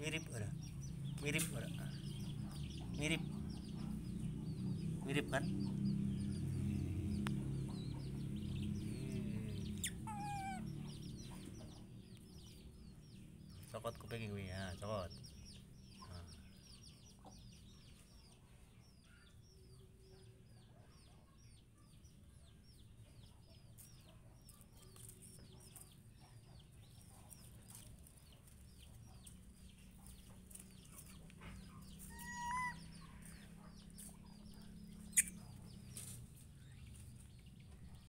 mirip ora? Mirip ora? Ah. Mirip. Mirip kan? Hmm. Cokot kuping gue ya ah, cokot.